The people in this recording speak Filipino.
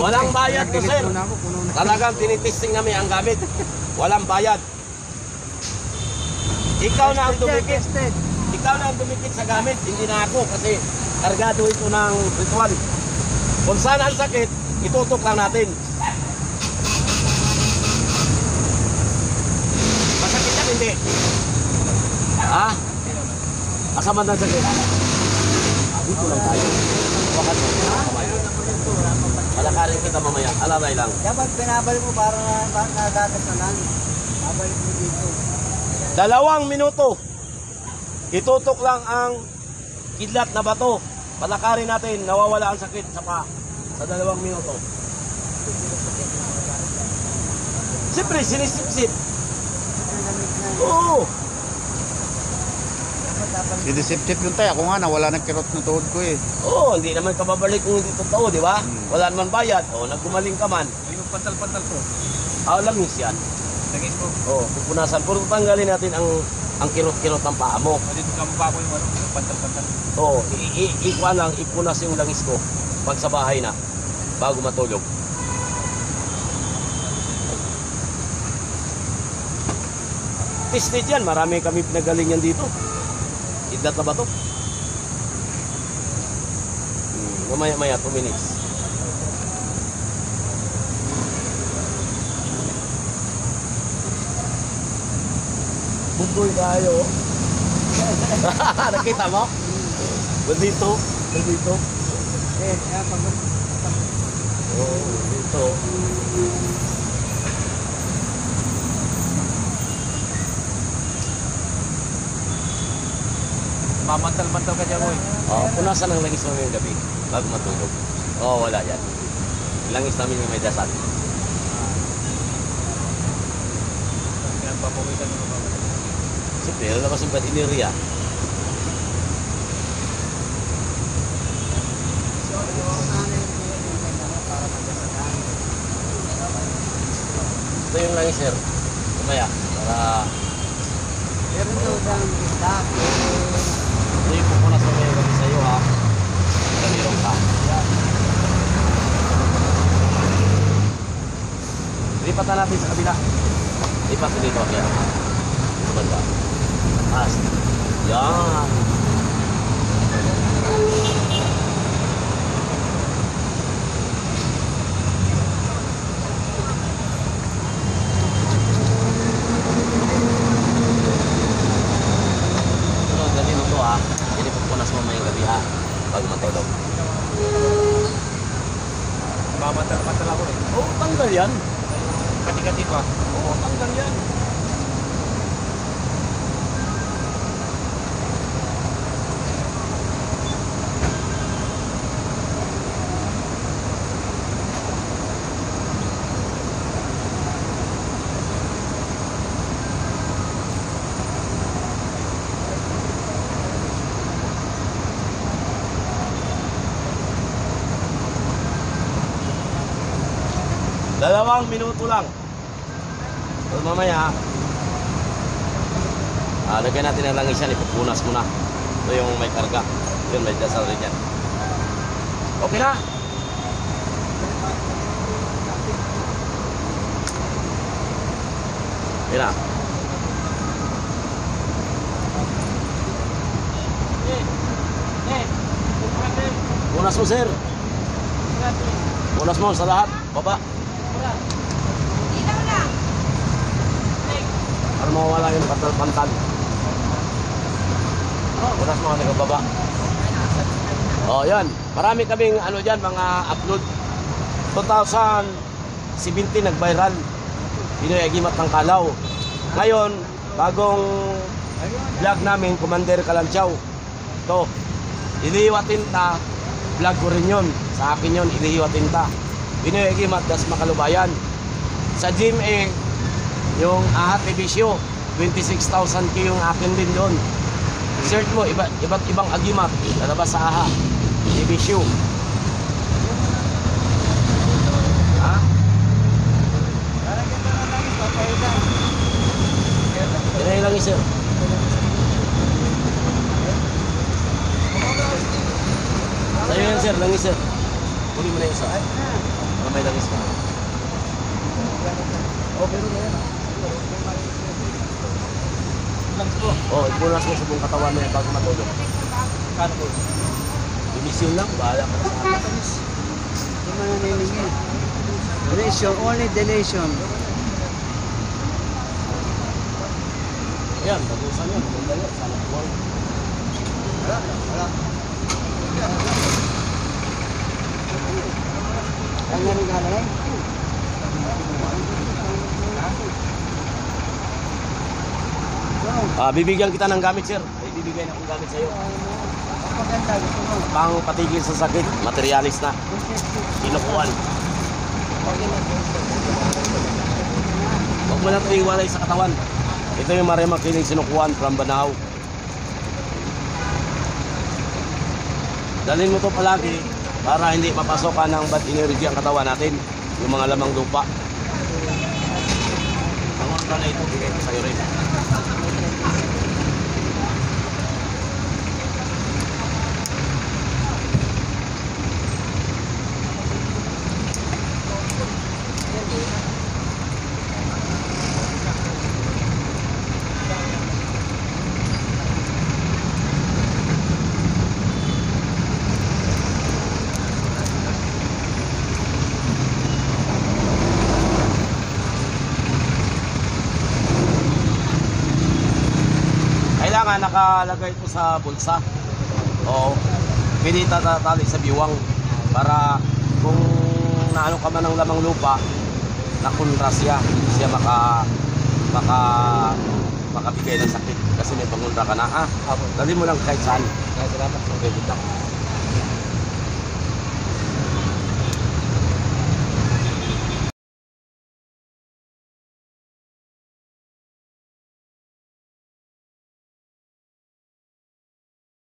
Walang bayad to, sir. Talagang tinitesting namin ang gamit. Walang bayad. Ikaw na ang dumikit. Ikaw na ang dumikit sa gamit, hindi na ako kasi kargado ito ng ritual. Kung saan ang sakit, itutok lang natin. Masakit yan, hindi. Ha? Asa man ang sakit? Dito lang tayo. Mo. Kamay. Palakarin kita mamaya. Alalay lang. Dapat pinabalik mo para na, para nadadas na lang. Babalik mo dito. Dalawang minuto. Itutok lang ang kidlat na bato. Palakarin natin, nawawala ang sakit sa pa sa dalawang minuto. Siyempre, sinisip-sip. Oo. Sinisip-sip yung tayo. Ako nga, nawala ng kirot na tuhod ko eh. Oo, hindi naman ka babalik kung hindi totoo, di ba? Wala naman bayad. O, nagkumaling ka man. Yung pantal-pantal ko. Ah, langis yan. Lagay ko. Oo, pupunasan. Puro tanggalin natin ang ang kirot-kirot ng paa mo. Dito ka mapa ko yung ano, pantal-pantal. Oo, ikuha lang, ipunas yung langis ko pag sa bahay na, bago matulog. Tested yan, marami kami pinagaling yan dito. Idlat na ba to? Hmm, mamaya-maya, 2 minutes. Bunggoy tayo. Nakita mo? Bandito. Bandito. Eh, kaya pag Oh, dito. Mamantal-mantal ka dyan, boy. Oh, punasan ang langis mo ngayong gabi bago matulog. Oh, wala yan. Langis namin yung may dasal. Kaya papawitan mo ba? Siyempre, lalabas yung batinirya. Ito yung langis, sir. Kumaya, para Meron daw dang stock. ito yung pupunas mo ngayong gabi sa'yo, ha? Ganirong ka. Yan. Na natin sa kabila. Lipat na dito. Yan. Sa banda. Taas. Yan. Bago matulog. Mamantal-mantal ako eh. Oo, oh, tanggal yan. Pa. Oo, tanggal yan. Dalawang minuto lang. So mamaya, ah, lagyan natin ang langis yan, ipupunas mo na. Ito yung may karga. Yun, may dasal rin yan. Okay na? Okay na. Punas mo, sir. Punas mo sa lahat. Baba. Para mawala yung pantal-pantal. Punas mo ka baba. Oh, yan. Marami kaming ano diyan mga upload. 2017 nag-viral. Pinoy Agimat ng Kalaw. Ngayon, bagong vlog namin, Commander Kalanchaw. Ito, Iliwa Tinta, vlog ko rin yun. Sa akin yun, Iliwa Tinta. Pinoy Agimat, das Makalubayan. Sa GMA, yung Ahat Ebisyo, 26,000 k yung akin din doon. Search mo, iba, iba't ibang agimat, lalabas sa AHA. Ebisyo. Ha? Yan lang sir. Sa'yo yan sir, langis sir. Huli mo na yung isa. Ay, na. may langis ka. O, pero na yan. Oh, ipunas mo sa buong katawan mo yan bago matulog. Kano po? Dimisyon lang, bahala ka na sa katamis. Hindi mo nanilingi. Donation, only donation. Yan, bagusan yan. Maganda yan. Sana po. Wala, wala. Ang nga rin nga lang. Ah, bibigyan kita ng gamit, sir. May bibigyan akong gamit sa'yo. Pang patigil sa sakit, materialis na. Kinukuhan. Huwag mo na ito iwalay sa katawan. Ito yung marema kiling sinukuhan from Banahaw. Dalhin mo to palagi para hindi mapasokan ng bad energy ang katawan natin. Yung mga lamang lupa. Ang na ito, bigay ko sa'yo rin. Thank you. Kailangan nakalagay ito sa bulsa. Oo. Pwede tatatali sa biwang para kung naano ka man ng lamang lupa, nakunra siya. Hindi siya maka maka makabigay ng sakit kasi may pangunra ka na. Ah, dali mo lang kahit saan. Salamat. Okay, good luck.